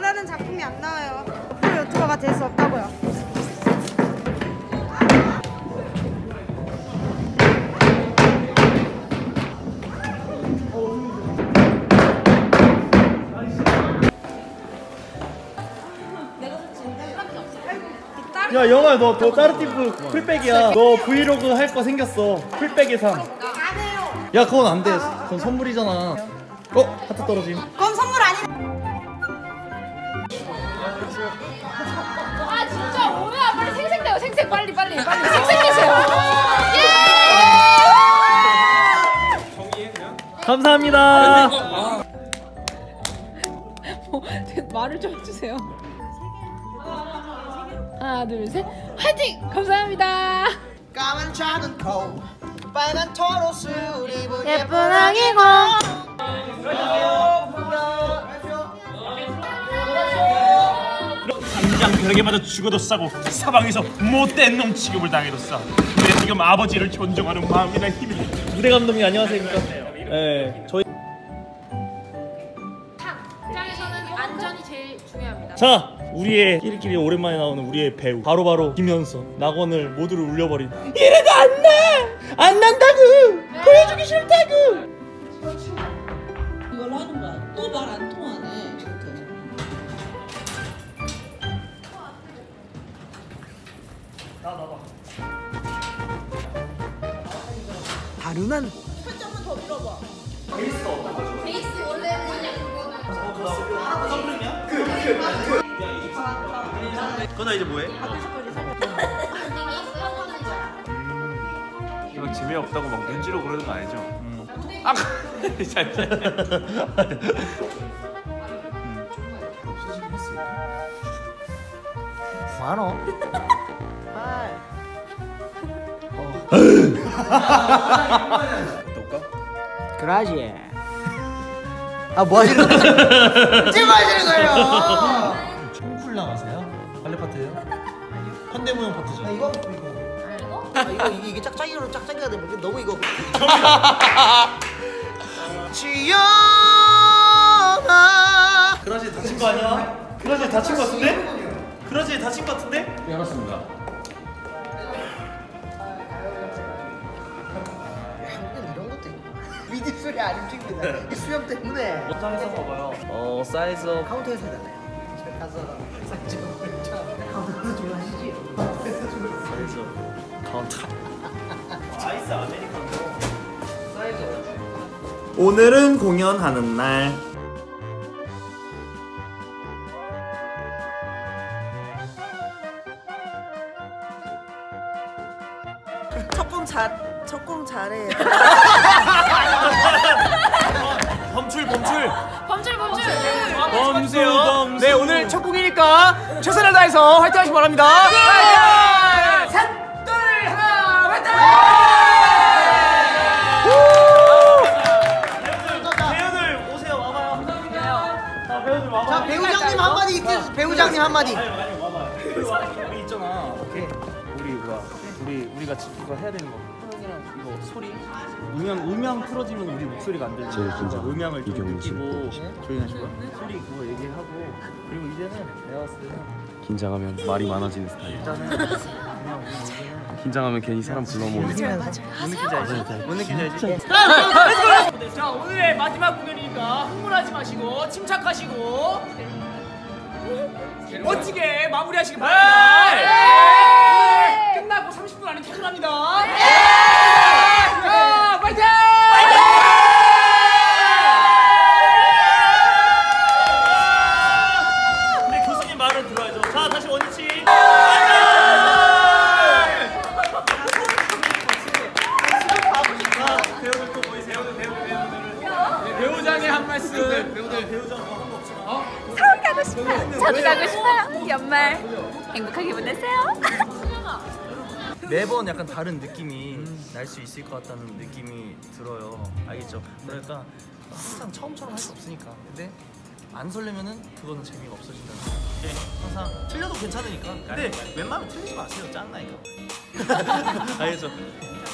원하는 작품이 안 나와요. 프로 유튜버가 될 수 없다고요. 야 영아 너 너 따르티프 풀백이야 너 브이로그 할 거 생겼어 풀백의 삶야 그건 안돼 그건 선물이잖아 어? 하트 떨어짐 빨리 빨리. 빨리 생생되세요. 감사합니다. 뭐, 말을 좀 해주세요. 하나 둘 셋. 화이팅! 감사합니다. 까만 작은 코 빨간 털옷을 입은 예쁜 아기고. 당장 벽에 맞아 죽어도 싸고 사방에서 못된 놈 취급을 당해도 싸. 근데 지금 아버지를 존중하는 마음이나 힘이 무대 감독님 안녕하십니까 네 저희 입장에서는 안전이 제일 중요합니다 자 우리의 끼리끼리 오랜만에 나오는 우리의 배우 바로바로 김현서 낙원을 모두를 울려버린 이래도 안 나! 안 난다고! 보여주기 싫다고! 이걸 하는 거야. 또 말 안 통하 다루는 살짝만 더 밀어봐. 그나 이제 뭐해? 이거 재미없다고 막 눈치로 그러는 거 아니죠? 아, 잘 잘. 많어 그러지 아 뭐하시는 거예요? 지금 하시는 거예요 총쿨 나가세요? 발레 파트예요? 현대무용 파트죠? 아, 이거 이거 아, 이거 이게, 이게 짝짝이로 짝짝이가 되면 너무 이거 지연아 그라지 다친 거 아니야? 그라지 다친 거 같은데? 그라지 다친 거 같은데? 이런 것도 있고 미디 소리 안 움직입니다 이 수염 때문에. 영상에서 봐봐요. 어 사이즈 카운터에서 해달래요? 저 가서 사이즈 카운터에서 주문하시지 사이즈 카운터. 아이스 아메리카노. 사이즈 오늘은 공연하는 날 해서 화이팅 하시기 바랍니다 화이팅! 셋! 둘! 하나 화이팅! 배우들 오세요 와봐요 자 배우들 와봐요 자 배우장님 한마디 있겠 배우장님 한마디 아니 와봐요 우리 있잖아 오케이 우리 뭐야 우리 우리가 지- 이거 해야 되는 거 이거 소리? 음향 음향 풀어지면 우리 목소리가 안 들리죠. 그러니까 음향을 좀 느끼고 조용히 하시고요 소리 그거 얘기하고 그리고 이제는 내가 봤을 때는 긴장하면 말이 많아지는 스타일. 일단은 그냥 긴장하면 괜히 사람 불러모으는. 뭔 느낌인지 알지? 뭔 느낌인지 알지? 자 오늘의 마지막 공연이니까 흥분하지 마시고 침착하시고 멋지게 마무리하시기 바랍니다. 오늘 끝나고 30분 안에 퇴근합니다 매번 약간 다른 느낌이 날 수 있을 것 같다는 느낌이 들어요. 알겠죠? 그러니까 항상 처음처럼 할 수 없으니까. 근데 안 설레면은 그거는 재미가 없어진다는 거. 네, 항상 틀려도 괜찮으니까. 근데 웬만하면 틀리지 마세요. 짱나니까. 알겠죠?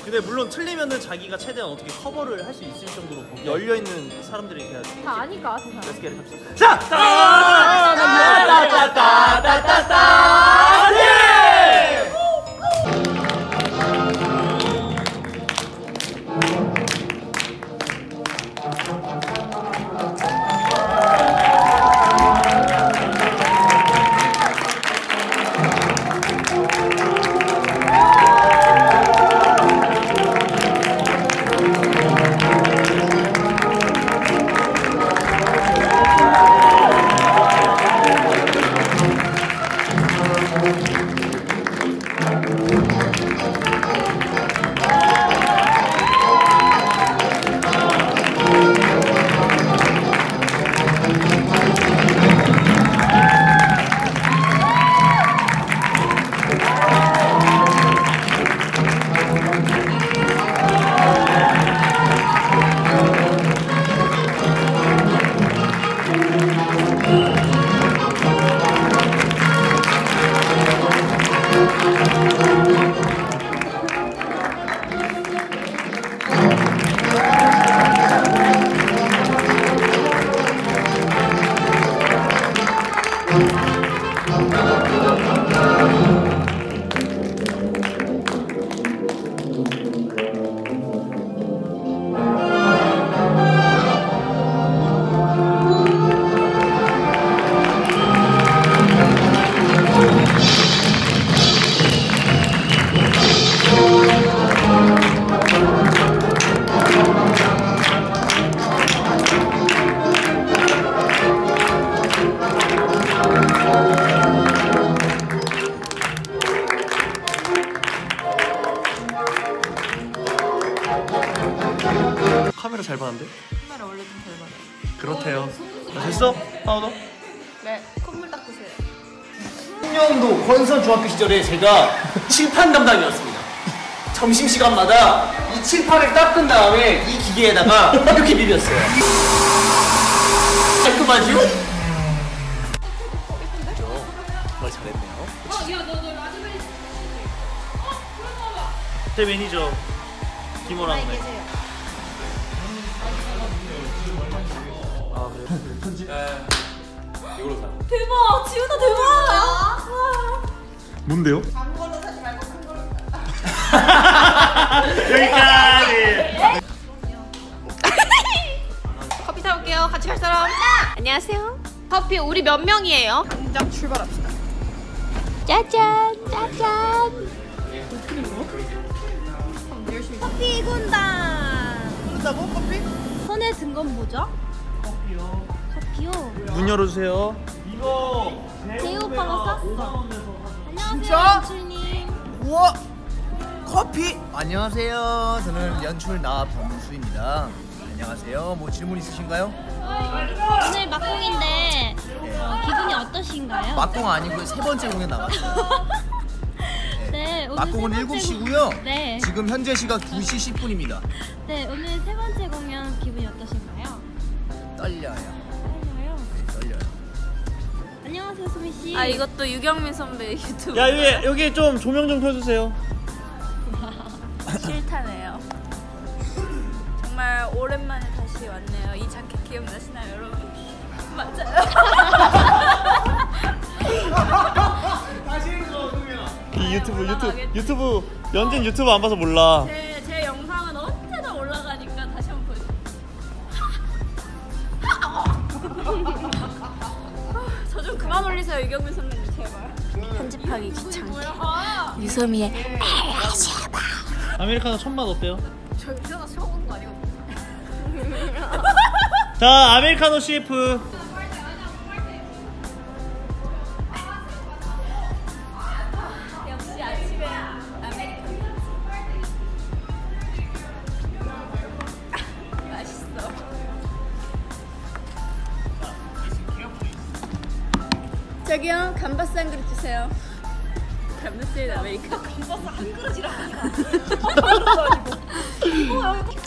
근데 물론 틀리면은 자기가 최대한 어떻게 커버를 할 수 있을 정도로 열려 있는 사람들이 돼야지. 다 아니까 세상. Let's get it 합시다. 자! 따따따따따따따! 시절에 제가 칠판 담당이었습니다. 점심시간마다 이 칠판을 닦은 다음에 이 기계에다가 이렇게 비볐어요. 깔끔하지요? 정말 잘했네요. 제 매니저 김호랑 네. 아 그래요? 대박! 지훈아 대박! 뭔데요? 여기까지. 커피 사올게요. 같이 갈 사람. 안녕하세요. 커피 우리 몇 명이에요? 당장 출발합시다. 짜잔, 짜잔. 커피 군다. 군다고 커피? 손에 든 건 뭐죠? 커피요. 커피요. 문 열어주세요. 제이 오빠가 쌌어. 진짜? 연출님. 우와! 커피! 안녕하세요. 저는 연출 나 범수입니다. 안녕하세요. 뭐 질문 있으신가요? 오늘 막공인데 어, 기분이 어떠신가요? 막공 아니고 세 번째 공연 나갔어요. 네, 오늘 막공은 세 번째 7시고요. 공- 네, 지금 현재 시각 2시 10분입니다. 네 오늘 세 번째 공연 기분이 어떠신가요? 떨려요. 네. 안녕하세요, 수미 씨. 아 이것도 유경민 선배 유튜브 야 여기 여기 좀 조명 좀 켜주세요. 싫다네요. 정말 오랜만에 다시 왔네요. 이 자켓 기억나시나요, 여러분? 이 유튜브 유튜브. 유튜브 연진 유튜브 안 봐서 몰라. 제, 유경민 선배님 제발. 편집하기 귀찮게. 유소미의 아메리카노 첫맛 어때요? 저 유정아 처음 오는 거 아니거든요? 자 아메리카노 CF. 저기요, 감바스 한 그릇 주세요. 감바스에 아메리카노. 감바스 한 그릇이라고.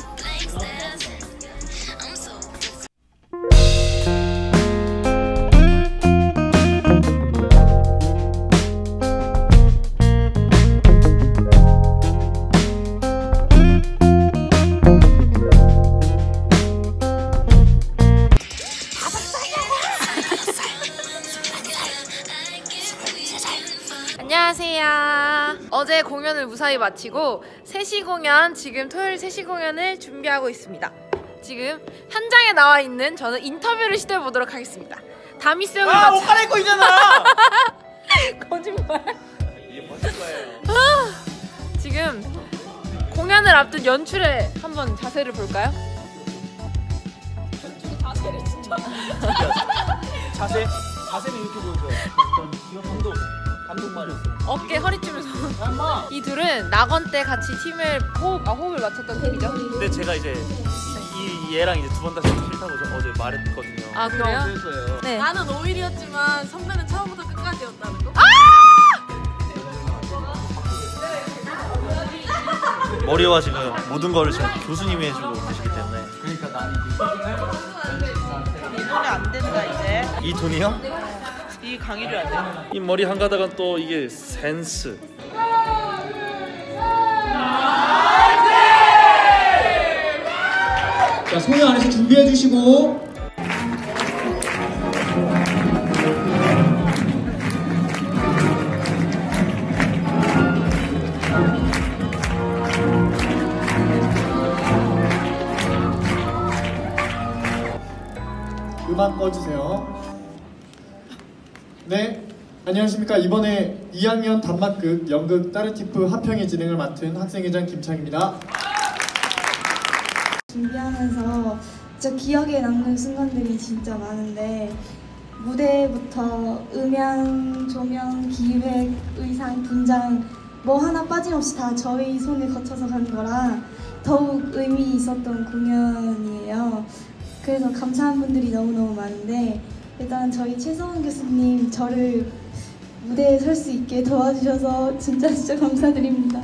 공연을 무사히 마치고 3시 공연 지금 토요일 3시 공연을 준비하고 있습니다. 지금 현장에 나와 있는 저는 인터뷰를 시도해 보도록 하겠습니다. 다미스 형을 아, 옷 마치 갈아입고 있잖아. 거짓말. 아, 지금 공연을 앞둔 연출에 한번 자세를 볼까요? 자세를 진짜. 자세 자세는 이렇게 보여줘요. 감독 감독 말이었어. 어깨 허리 쭈면서 이 둘은 낙원 때 같이 팀을 호흡 아 호흡을 맞췄던 팀이죠. 근데 제가 이제 이, 이 얘랑 이제 두 번 다시 싫다고 저 어제 말했거든요. 아 그래요? 그랬어요. 네. 나는 5일이었지만 선배는 처음부터 끝까지였다는 거? 머리와 지금 모든 거를 지금 교수님이 해주고 계시기 때문에. 이 돈이 안 된다 이제. 이 돈이요? 이 강의료 안 된다. 이 머리 한 가닥은 또 이게 센스. 자, 손을 안에서 준비해 주시고 음악 꺼주세요. 네, 안녕하십니까. 이번에 2학년 단막극 연극 따르티프 합평의 진행을 맡은 학생회장 김창입니다. 준비하면서 진짜 기억에 남는 순간들이 진짜 많은데 무대부터 음향, 조명, 기획, 의상, 분장 뭐 하나 빠짐없이 다 저희 손에 거쳐서 간 거라 더욱 의미 있었던 공연이에요. 그래서 감사한 분들이 너무너무 많은데 일단 저희 최성원 교수님 저를 무대에 설 수 있게 도와주셔서 진짜 진짜 감사드립니다.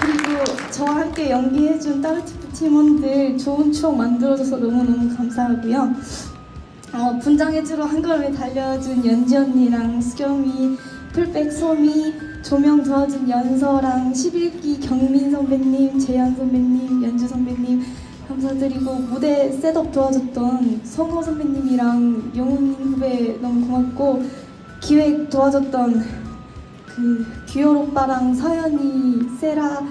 그리고 저와 함께 연기해준 따르티프 팀원들 좋은 추억 만들어줘서 너무너무 감사하고요. 어, 분장해주러 한 걸음에 달려준 연지 언니랑 수겸이, 풀백 소미, 조명 도와준 연서랑 11기 경민 선배님, 재현 선배님, 연주 선배님 감사드리고 무대 셋업 도와줬던 성호 선배님이랑 영훈 후배 너무 고맙고 기획 도와줬던 그 규열 오빠랑 서연이, 세라,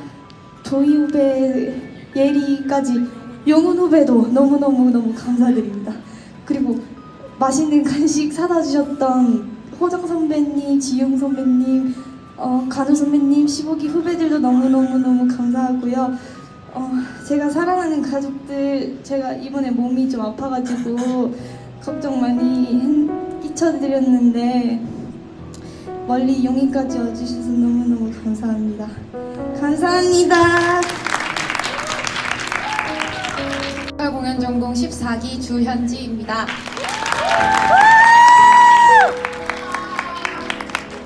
조이 후배, 예리까지 영훈 후배도 너무너무너무 감사드립니다. 그리고 맛있는 간식 사다 주셨던 호정 선배님, 지용 선배님, 어, 간우 선배님, 15기 후배들도 너무너무너무 감사하고요. 어, 제가 사랑하는 가족들, 제가 이번에 몸이 좀 아파가지고 걱정 많이 했- 끼쳐드렸는데 멀리 용인까지 와주셔서 너무너무 감사합니다. 감사합니다. 공연 전공 14기 주현지입니다.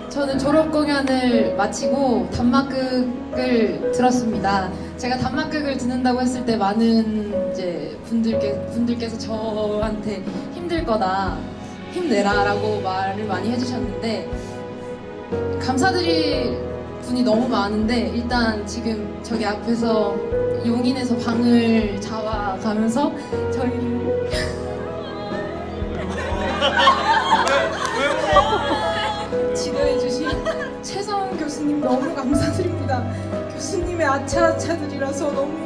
저는 졸업 공연을 마치고 단막극을 들었습니다. 제가 단막극을 듣는다고 했을 때 많은 이제 분들께 분들께서 저한테 힘들 거다, 힘내라라고 말을 많이 해주셨는데 감사드릴 분이 너무 많은데 일단 지금 저기 앞에서 용인에서 방을 잡아가면서 저희 지도해주신 최성훈 교수님 너무 감사드립니다. 교수님의 아차아차들이라서 너무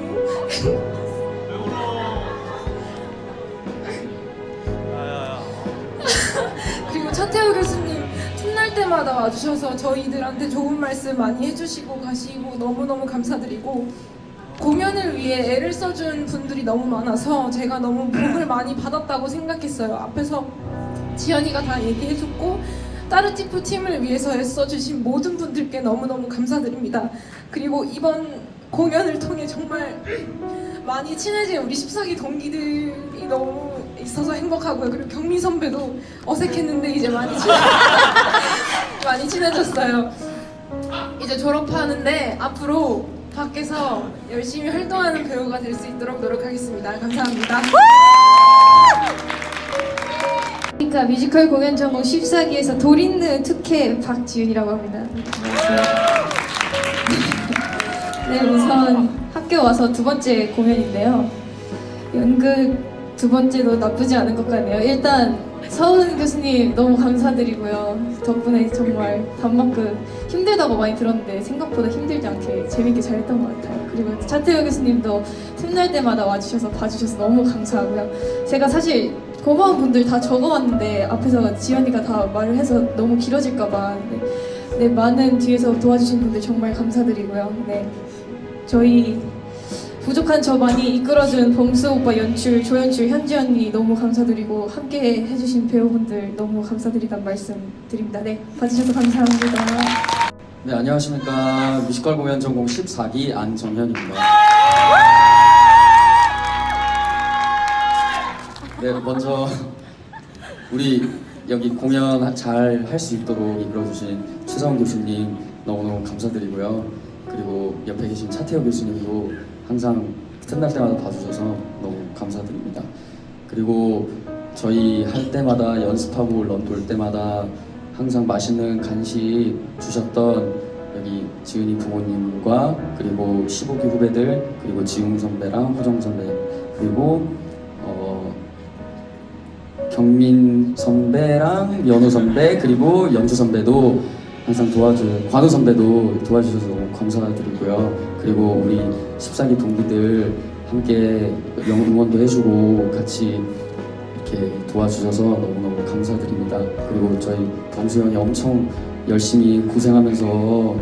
그리고 차태우 교수님 틈날 때마다 와주셔서 저희들한테 좋은 말씀 많이 해주시고 가시고 너무너무 감사드리고 공연을 위해 애를 써준 분들이 너무 많아서 제가 너무 복을 많이 받았다고 생각했어요. 앞에서 지연이가 다 얘기해줬고 따르티프 팀을 위해서 애써주신 모든 분들께 너무너무 감사드립니다. 그리고 이번 공연을 통해 정말 많이 친해진 우리 14기 동기들이 너무 있어서 행복하고요. 그리고 경민 선배도 어색했는데 이제 많이 친해 많이 친해졌어요. 이제 졸업하는데 앞으로 밖에서 열심히 활동하는 배우가 될 수 있도록 노력하겠습니다. 감사합니다. 그러니까 뮤지컬 공연 전공 14기에서 돌있는 특혜 박지윤이라고 합니다. 네, 우선 학교 와서 두 번째 공연인데요. 연극 두 번째도 나쁘지 않은 것 같네요. 일단 서은 교수님 너무 감사드리고요. 덕분에 정말 단막극 힘들다고 많이 들었는데 생각보다 힘들지 않게 재밌게 잘했던 것 같아요. 그리고 차태우 교수님도 틈날 때마다 와주셔서 봐주셔서 너무 감사하고요. 제가 사실 고마운 분들 다 적어왔는데 앞에서 지연이가 다 말을 해서 너무 길어질까봐 네, 네, 많은 뒤에서 도와주신 분들 정말 감사드리고요. 네, 저희 부족한 저 많이 이끌어준 범수 오빠 연출, 조연출, 현지 언니 너무 감사드리고 함께 해주신 배우분들 너무 감사드리다는 말씀 드립니다. 네, 봐주셔서 감사합니다. 네, 안녕하십니까. 뮤지컬 공연 전공 14기 안정현입니다. 네, 먼저 우리 여기 공연 잘 할 수 있도록 이끌어주신 최성훈 교수님 너무너무 감사드리고요. 그리고 옆에 계신 차태호 교수님도 항상 틈날 때마다 봐주셔서 너무 감사드립니다. 그리고 저희 할 때마다 연습하고 런 돌 때마다 항상 맛있는 간식 주셨던 여기 지은이 부모님과 그리고 15기 후배들 그리고 지웅 선배랑 호정 선배 그리고 어, 경민 선배랑 연우 선배 그리고 연주 선배도 항상 도와주 관우 선배도 도와주셔서 너무 감사드리고요. 그리고 우리 14기 동기들 함께 영- 응원도 해주고 같이 이렇게 도와주셔서 너무너무 감사드립니다. 그리고 저희 범수 형이 엄청 열심히 고생하면서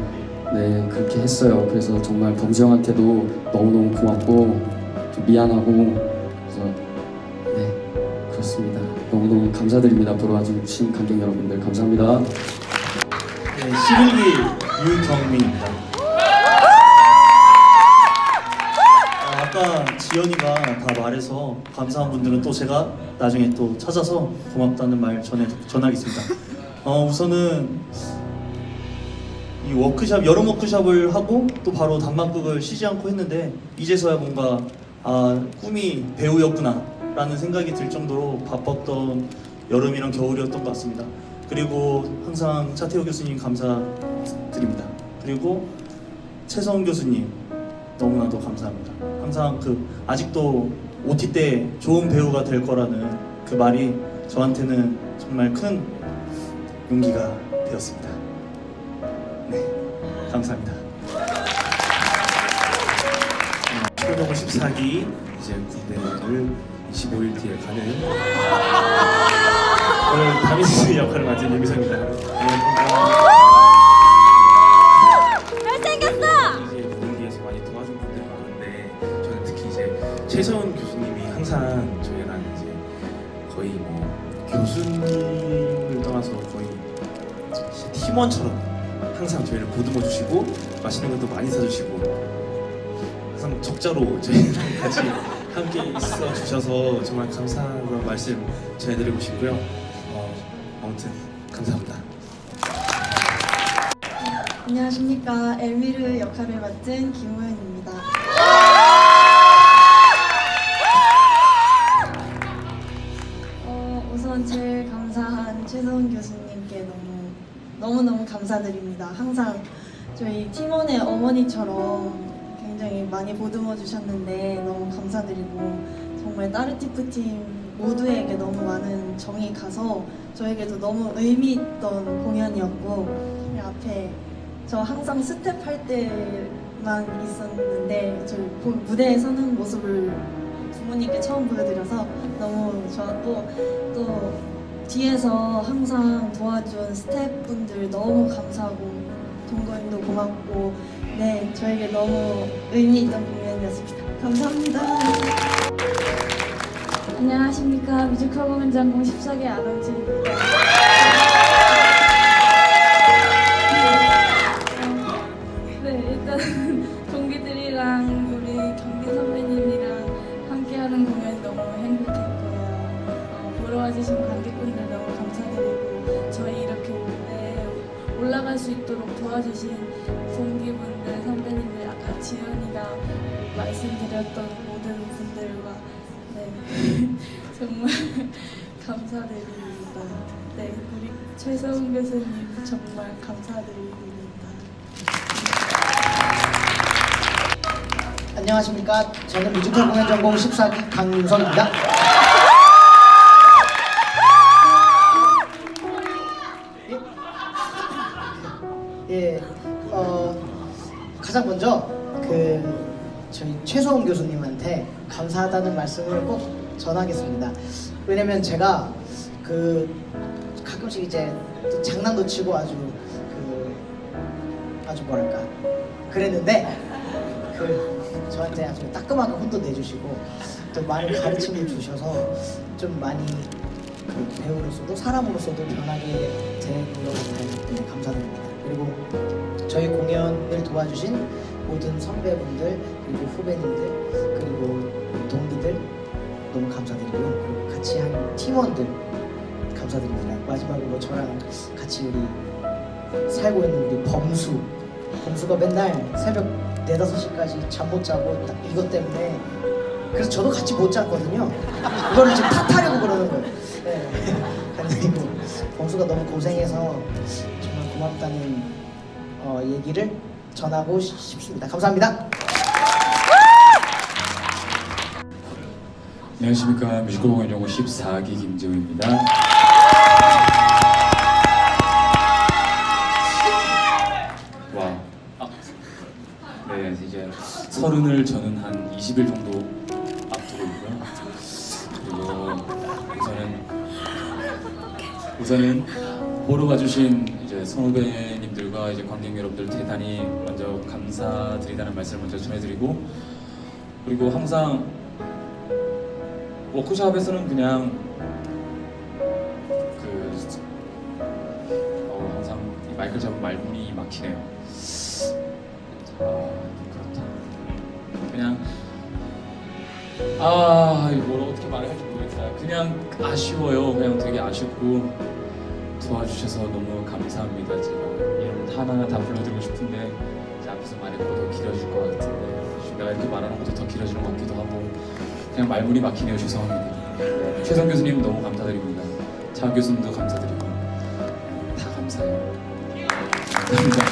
네 그렇게 했어요. 그래서 정말 범수 형한테도 너무너무 고맙고 좀 미안하고 너무너무 감사드립니다. 보러 와주신 관객 여러분들 감사합니다. 네, 11기 유경민입니다. 아, 아까 지연이가 다 말해서 감사한 분들은 또 제가 나중에 또 찾아서 고맙다는 말 전해 전하겠습니다. 어, 우선은 이 워크샵 여름 워크샵을 하고 또 바로 단막극을 쉬지 않고 했는데 이제서야 뭔가 아 꿈이 배우였구나 라는 생각이 들 정도로 바빴던 여름이랑 겨울이었던 것 같습니다. 그리고 항상 차태호 교수님 감사드립니다. 그리고 최성훈 교수님 너무나도 감사합니다. 항상 그 아직도 OT 때 좋은 배우가 될 거라는 그 말이 저한테는 정말 큰 용기가 되었습니다. 네, 감사합니다. 초동 14기 이제 군대를 25일 뒤에 가는 오늘 다미스 역할을 맡은 유미성입니다. 잘생겼어! 이제 무대에서 많이 도와준 분들이 많은데 저는 특히 이제 최서훈 교수님이 항상 저희랑 이제 거의 뭐 교수님을 떠나서 거의 팀원처럼 항상 저희를 보듬어 주시고 맛있는 것도 많이 사주시고 항상 적자로 저희랑 같이 함께 있어 주셔서 정말 감사하다는 말씀 전해드리고 싶고요. 어, 아무튼 감사합니다. 안녕하십니까 엘미르 역할을 맡은 김우현입니다. 어, 우선 제일 감사한 최소은 교수님께 너무 너무 너무 감사드립니다. 항상 저희 팀원의 어머니처럼 굉장히 많이 보듬어 주셨는데 너무 감사드리고 정말 타르튀프 팀 모두에게 너무 많은 정이 가서 저에게도 너무 의미 있던 공연이었고 이 앞에 저 항상 스태프 할 때만 있었는데 저 보- 무대에 서는 모습을 부모님께 처음 보여드려서 너무 좋았고 또 뒤에서 항상 도와준 스태프분들 너무 감사하고 동거인도 고맙고 네 저에게 너무 의미 있던 공연이었습니다. 감사합니다. 안녕하십니까 뮤지컬 공연 전공 14기 아런지입니다. 안녕하십니까? 저는 뮤지컬 공연 전공 14기 강윤성입니다. 예? 예, 어, 가장 먼저 그 저희 최소원 교수님한테 감사하다는 말씀을 꼭 전하겠습니다. 왜냐면 제가 그 가끔씩 이제 장난도 치고 아주 그 아주 뭐랄까 그랬는데 그 저한테 아주 따끔하게 혼도 내주시고 또 많은 가르침을 주셔서 좀 많이 그 배우로서도 사람으로서도 변하게 된것 같아요. 네, 감사드립니다. 그리고 저희 공연을 도와주신 모든 선배분들 그리고 후배님들 그리고 동기들 너무 감사드리고요. 그리고 같이 한 팀원들 감사드립니다. 마지막으로 저랑 같이 우리 살고 있는 우리 범수 범수가 맨날 새벽 4, 5시까지 잠 못 자고 딱 이것 때문에 그래서 저도 같이 못 잤거든요. 이거를 지금 탓하려고 그러는 거예요. 네. 그리고 범수가 너무 고생해서 정말 고맙다는 어, 얘기를 전하고 싶- 싶습니다. 감사합니다. 안녕하십니까 뮤지컬 공연 연구 14기 김재우입니다. 서른을 저는 한 20일 정도 앞두고 있고요. 그리고 우선은 우선은 보러 와주신 이제 선후배님들과 이제 관객 여러분들 대단히 먼저 감사드리다는 말씀을 먼저 전해드리고 그리고 항상 워크숍에서는 그냥 그 어, 항상 이 마이크를 잡은 말문이 막히네요. 아뭘 어떻게 말해야 할지 모르겠다. 그냥 아쉬워요. 그냥 되게 아쉽고 도와주셔서 너무 감사합니다. 제가 이름 하나하나 다 불러드리고 싶은데 이제 앞에서 말해도 더 길어질 것 같은데 내가 이렇게 말하는 것도 더 길어지는 것 같기도 하고 그냥 말문이 막히네요. 죄송합니다. 네, 최성 교수님 너무 감사드립니다. 장 교수님도 감사드리고 다 감사해요. 감사합니다.